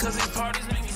cause he parties, nigga.